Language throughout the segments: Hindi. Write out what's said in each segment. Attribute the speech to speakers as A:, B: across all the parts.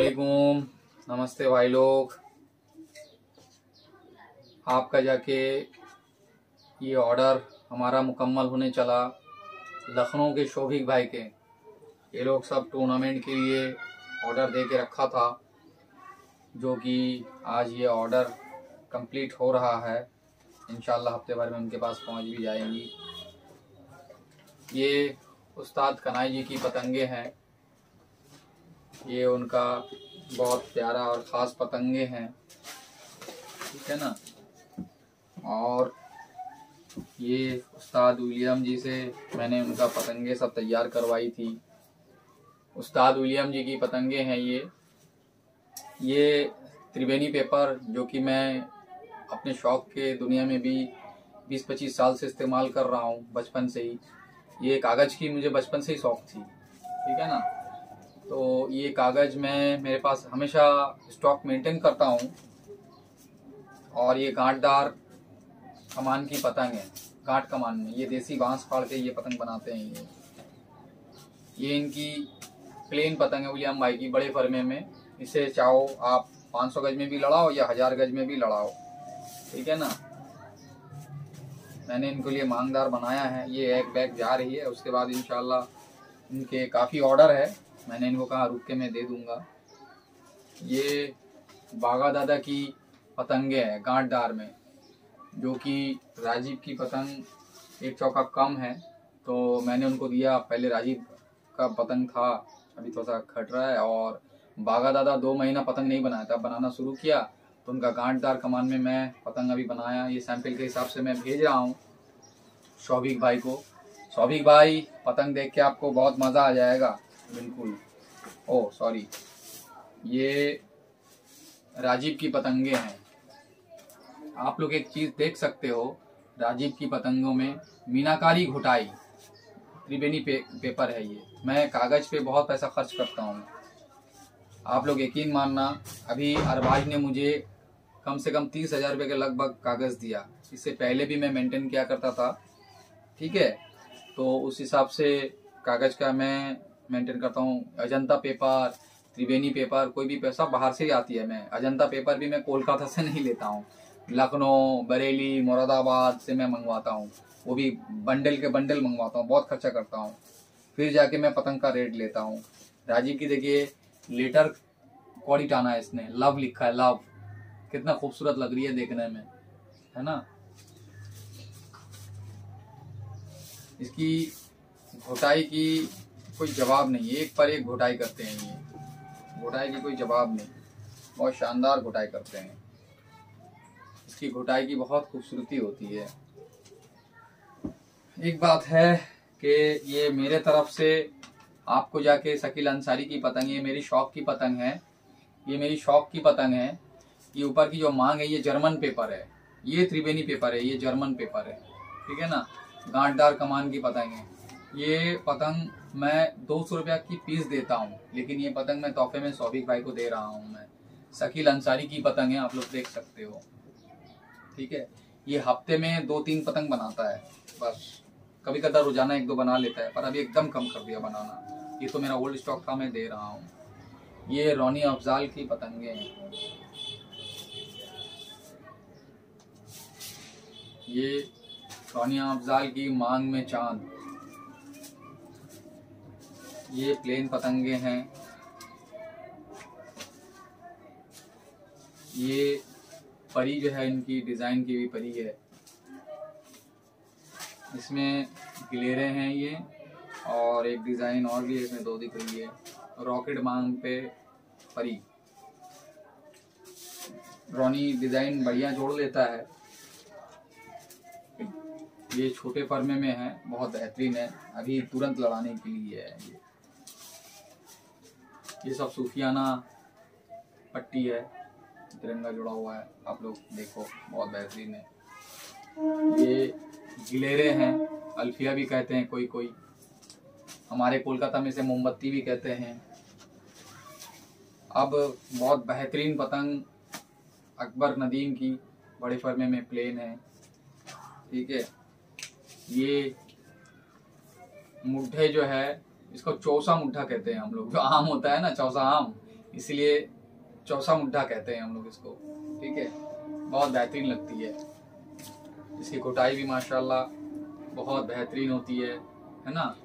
A: वालेकुम। नमस्ते भाई लोग। आपका जाके ये ऑर्डर हमारा मुकम्मल होने चला लखनऊ के शोभिक भाई के। ये लोग सब टूर्नामेंट के लिए ऑर्डर दे के रखा था, जो कि आज ये ऑर्डर कंप्लीट हो रहा है। इंशाल्लाह हफ़्ते भर में उनके पास पहुँच भी जाएँगी। ये उस्ताद कनाई जी की पतंगे हैं। ये उनका बहुत प्यारा और ख़ास पतंगे हैं। ठीक है ना? और ये उस्ताद विलियम जी से मैंने उनका पतंगे सब तैयार करवाई थी। उस्ताद विलियम जी की पतंगे हैं ये। ये त्रिवेणी पेपर, जो कि मैं अपने शौक के दुनिया में भी 20-25 साल से इस्तेमाल कर रहा हूँ, बचपन से ही। ये कागज़ की मुझे बचपन से ही शौक थी। ठीक है ना? तो ये कागज़ मैं, मेरे पास हमेशा स्टॉक मेंटेन करता हूँ। और ये गांठदार कमान की पतंग है, गांठ कमान में ये देसी बाँस फाड़ के ये पतंग बनाते हैं ये। ये इनकी प्लेन पतंग है विलियम भाई की बड़े फरमे में, इसे चाहो आप 500 गज में भी लड़ाओ या हज़ार गज में भी लड़ाओ, ठीक है ना? मैंने इनके लिए मांगदार बनाया है, ये एक बैग जा रही है, उसके बाद इंशाल्लाह इनके काफ़ी ऑर्डर है। मैंने इनको कहा, रुक के मैं दे दूँगा। ये बागा दादा की पतंगे हैं, गांठदार में, जो कि राजीव की पतंग एक चौका कम है तो मैंने उनको दिया। पहले राजीव का पतंग था, अभी थोड़ा सा खट रहा है, और बागा दादा दो महीना पतंग नहीं बनाया था, बनाना शुरू किया तो उनका गांठदार कमान में मैं पतंग अभी बनाया। ये सैंपल के हिसाब से मैं भेज रहा हूँ शौभिक भाई को। शौभिक भाई, पतंग देख के आपको बहुत मज़ा आ जाएगा। बिल्कुल। ओ सॉरी ये राजीव की पतंगे हैं। आप लोग एक चीज़ देख सकते हो राजीव की पतंगों में मीनाकारी घुटाई। त्रिवेणी पे, पेपर है ये। मैं कागज़ पे बहुत पैसा खर्च करता हूँ। आप लोग यकीन मानना अभी अरबाज ने मुझे कम से कम तीस हज़ार रुपये के लगभग कागज़ दिया। इससे पहले भी मैं मेंटेन किया करता था। ठीक है? तो उस हिसाब से कागज़ का मैं मेंटेन करता हूँ। अजंता पेपर, त्रिवेणी पेपर, कोई भी पैसा बाहर से ही आती है मैं। अजंता पेपर भी मैं कोलकाता से नहीं लेता हूँ। लखनऊ, बरेली, मुरादाबाद से मैं मंगवाता हूँ। वो भी बंडल के बंडल मंगवाता हूँ, बहुत खर्चा करता हूँ। फिर जाके मैं पतंग का रेट लेता हूँ। राजीव की देखिए, लेटर कौड़ी आना है इसने। लव लिखा है, लव। कितना खूबसूरत लग रही है देखने में, है ना? इसकी घोटाई की कोई जवाब नहीं एक पर एक घोटाई करते हैं ये। घोटाई की कोई जवाब नहीं। बहुत शानदार घोटाई करते हैं। इसकी घोटाई की बहुत खूबसूरती होती है। एक बात है कि ये मेरे तरफ़ से आपको जाके शकील अंसारी की पतंग, ये मेरी शौक की पतंग है। ये मेरी शौक की पतंग है। ये ऊपर की जो मांग है, ये जर्मन पेपर है। ये त्रिवेणी पेपर है, ये जर्मन पेपर है। ठीक है ना? गांठदार कमान की पतंग है। ये पतंग मैं दो सौ रुपया की पीस देता हूँ, लेकिन ये पतंग मैं तोहफे में सौभिक भाई को दे रहा हूँ मैं। शकील अंसारी की पतंग है, आप लोग देख सकते हो। ठीक है? ये हफ़्ते में दो तीन पतंग बनाता है, बस। कभी कदा रोज़ाना एक दो बना लेता है, पर अभी एकदम कम कर दिया बनाना। ये तो मेरा ओल्ड स्टॉक था, मैं दे रहा हूँ। ये रोनी अफजाल की पतंगे हैं। ये रोनिया अफजाल की मांग में चाँद। ये प्लेन पतंगे हैं। ये परी जो है, इनकी डिज़ाइन की भी परी है। इसमें गिलेरे हैं ये, और एक डिज़ाइन और भी है, इसमें दो दिख रही है। रॉकेट मांग पे परी। रोनी डिज़ाइन बढ़िया जोड़ लेता है। ये छोटे फर्मे में है, बहुत बेहतरीन है। अभी तुरंत लड़ाने के लिए है ये। ये सब सूफियाना पट्टी है, तिरंगा जुड़ा हुआ है, आप लोग देखो, बहुत बेहतरीन है। ये गिलेरे हैं, अल्फिया भी कहते हैं, कोई कोई। हमारे कोलकाता में से मोमबत्ती भी कहते हैं। अब बहुत बेहतरीन पतंग अकबर नदीम की बड़े फर्मे में प्लेन है। ठीक है? ये मुठे जो है इसको चौसा मुड्ढा कहते हैं हम लोग। जो आम होता है ना, चौसा आम, इसलिए चौसा मुड्ढा कहते हैं हम लोग इसको। ठीक है? बहुत बेहतरीन लगती है। इसकी कुटाई भी माशाल्लाह बहुत बेहतरीन होती है है ना?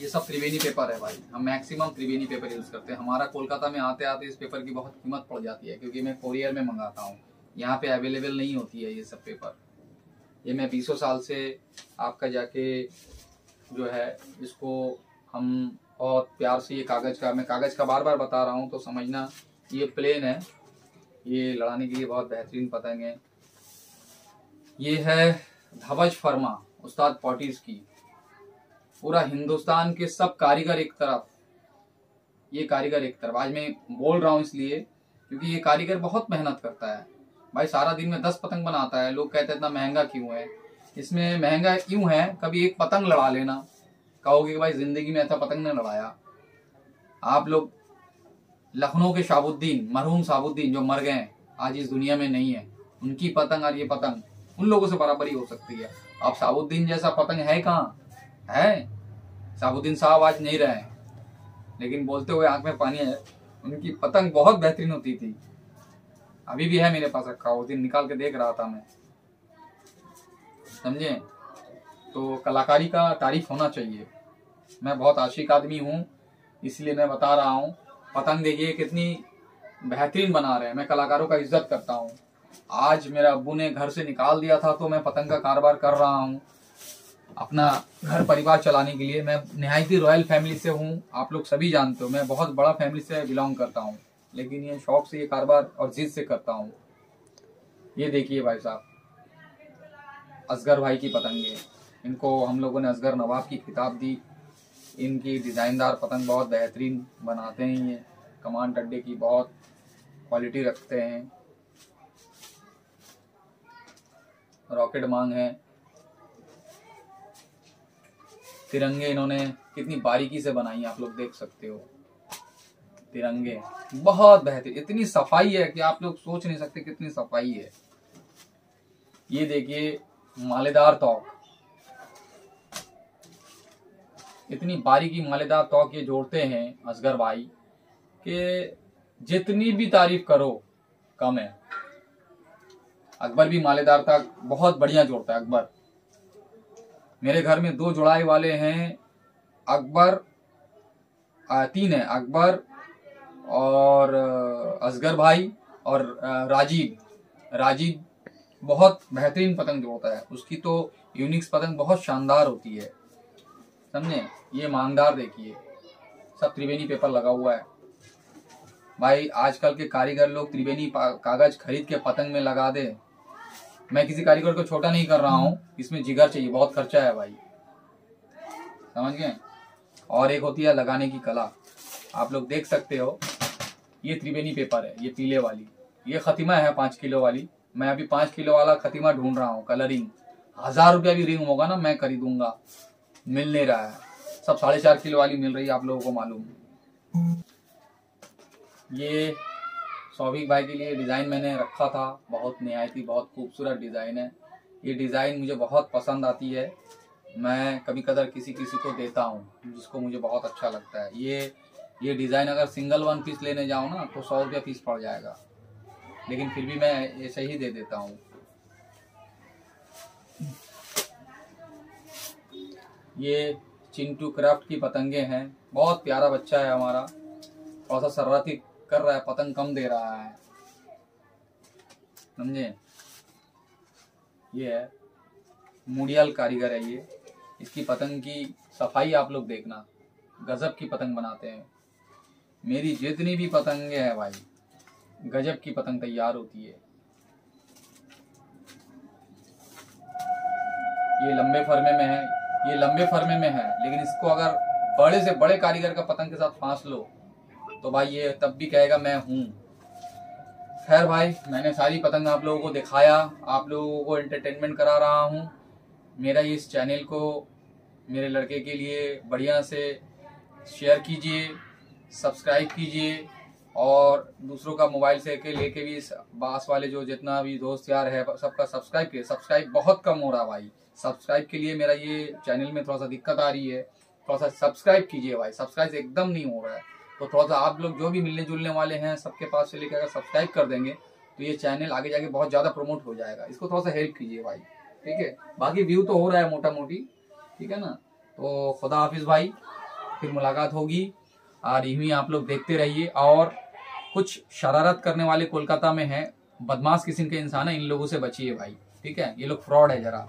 A: ये सब त्रिवेणी पेपर है भाई। हम मैक्सिमम त्रिवेणी पेपर यूज़ करते हैं। हमारा कोलकाता में आते आते इस पेपर की बहुत कीमत पड़ जाती है, क्योंकि मैं कोरियर में मंगाता हूँ। यहाँ पे अवेलेबल नहीं होती है ये सब पेपर। ये मैं बीसों साल से आपका जाके जो है इसको हम बहुत प्यार से ये कागज़ का, मैं कागज़ का बार बार बता रहा हूँ तो समझना ये प्लेन है। ये लड़ाने के लिए बहुत बेहतरीन पतंग है। ये है धवज फर्मा, उस्ताद पॉटीज की। पूरा हिंदुस्तान के सब कारीगर एक तरफ़। ये कारीगर एक तरफ़। आज मैं बोल रहा हूँ इसलिए, क्योंकि ये कारीगर बहुत मेहनत करता है। भाई, सारा दिन में दस पतंग बनाता है। लोग कहते हैं, इतना महँगा क्यों है? इसमें महँगा क्यों है? कभी एक पतंग लड़ा लेना। कहोगे कि भाई ज़िंदगी में ऐसा पतंग ने लड़ाया। आप लोग लखनऊ के शाबुद्दीन मरहूम शाबुद्दीन जो मर गए, आज इस दुनिया में नहीं है। उनकी पतंग और ये पतंग, उन लोगों से बराबरी हो सकती है। अब शाबुद्दीन जैसा पतंग है कहाँ? है? शाबुद्दीन साहब आज नहीं रहे। लेकिन बोलते हुए आँख में पानी है उनकी पतंग बहुत बेहतरीन होती थी। अभी भी है मेरे पास रखा उस दिन निकाल के देख रहा था मैं। समझे? तो कलाकारी का तारीफ़ होना चाहिए। मैं बहुत आशिक आदमी हूँ, इसलिए मैं बता रहा हूँ। पतंग देखिए, कितनी बेहतरीन बना रहे हैं। मैं कलाकारों का इज़्ज़त करता हूँ। आज मेरा अबू ने घर से निकाल दिया था तो मैं पतंग का कारोबार कर रहा हूँ। अपना घर परिवार चलाने के लिए। मैं नहायती रॉयल फैमिली से हूँ। आप लोग सभी जानते हो, मैं बहुत बड़ा फैमिली से बिलोंग करता हूँ। लेकिन ये शौक से, ये कारोबार और जिद से करता हूँ। ये देखिए भाई साहब असगर भाई की पतंगे। इनको हम लोगों ने असगर नवाब की किताब दी। इनकी डिज़ाइनदार पतंग बहुत बेहतरीन बनाते हैं ये। कमान डड्डे की बहुत क्वालिटी रखते हैं। रॉकेट मांग है। तिरंगे इन्होंने कितनी बारीकी से बनाई, आप लोग देख सकते हो। तिरंगे बहुत बेहतरीन, इतनी सफ़ाई है कि आप लोग सोच नहीं सकते कितनी सफ़ाई है। ये देखिए मालेदार तोक इतनी बारीकी मालेदार तोक ये जोड़ते हैं असगर भाई कि जितनी भी तारीफ़ करो, कम है। अकबर भी मालेदार तक बहुत बढ़िया जोड़ता है, अकबर। मेरे घर में दो जुड़ाई वाले हैं, अकबर तीन है, अकबर और असगर भाई और राजीव। राजीव बहुत बेहतरीन पतंग जोड़ता है, उसकी तो यूनिक्स पतंग बहुत शानदार होती है। समझे? ये मांगदार देखिए। सब त्रिवेणी पेपर लगा हुआ है। भाई, आजकल के कारीगर लोग त्रिवेणी कागज़ खरीद के पतंग में लगा दे। मैं किसी कारीगर को छोटा नहीं कर रहा हूँ। इसमें जिगर चाहिए, बहुत खर्चा है भाई। समझ गए? और एक होती है लगाने की कला। आप लोग देख सकते हो। ये त्रिवेणी पेपर है, ये पीले वाली। ये खतीमा है, पाँच किलो वाली। मैं अभी पाँच किलो वाला खतीमा ढूंढ रहा हूँ कलरिंग हज़ार रुपया भी रिंग होगा ना, मैं खरीदूँगा। मिल नहीं रहा है। सब साढ़े चार किलो वाली मिल रही है, आप लोगों को मालूम। ये सौभिक भाई के लिए डिज़ाइन मैंने रखा था। बहुत नहायती बहुत खूबसूरत डिज़ाइन है। ये डिज़ाइन मुझे बहुत पसंद आती है। मैं कभी कदर किसी किसी को देता हूँ, जिसको मुझे बहुत अच्छा लगता है। ये ये डिज़ाइन अगर सिंगल वन पीस लेने जाऊँ ना तो सौ रुपया पीस पड़ जाएगा। लेकिन फिर भी मैं ऐसे ही दे देता हूँ। ये चिंटू क्राफ्ट की पतंगे हैं। बहुत प्यारा बच्चा है हमारा। थोड़ा सा शरारती कर रहा है, पतंग कम दे रहा है। समझे? ये है। मुड़ियल कारीगर है ये। इसकी पतंग की सफ़ाई आप लोग देखना। गजब की पतंग बनाते हैं। मेरी जितनी भी पतंगे हैं भाई। गजब की पतंग तैयार होती है। ये लंबे फरमे में है, ये लंबे फरमे में है, लेकिन इसको अगर बड़े से बड़े कारीगर का पतंग के साथ फांस लो तो भाई ये तब भी कहेगा, मैं हूँ। खैर भाई, मैंने सारी पतंग आप लोगों को दिखाया, आप लोगों को एंटरटेनमेंट करा रहा हूँ। मेरा इस चैनल को मेरे लड़के के लिए बढ़िया से शेयर कीजिए सब्सक्राइब कीजिए और दूसरों का मोबाइल से के लेके भी बास वाले जो जितना भी दोस्त यार है, सबका सब्सक्राइब किए। सब्सक्राइब बहुत कम हो रहा भाई। सब्सक्राइब के लिए मेरा ये चैनल में थोड़ा सा दिक्कत आ रही है। थोड़ा सा सब्सक्राइब कीजिए भाई। सब्सक्राइब एकदम नहीं हो रहा है। तो थोड़ा सा आप लोग जो भी मिलने जुलने वाले हैं, सबके पास से लेकर अगर सब्सक्राइब कर देंगे तो ये चैनल आगे जाके बहुत ज़्यादा प्रमोट हो जाएगा। इसको थोड़ा सा हेल्प कीजिए भाई। ठीक है? बाकी व्यू तो हो रहा है मोटा मोटी ठीक है ना? तो खुदा हाफिज भाई। फिर मुलाकात होगी। और यूँ आप लोग देखते रहिए। और कुछ शरारत करने वाले कोलकाता में है, बदमाश किस्म के इंसान है, इन लोगों से बचिए भाई, ठीक है? ये लोग फ्रॉड है जरा।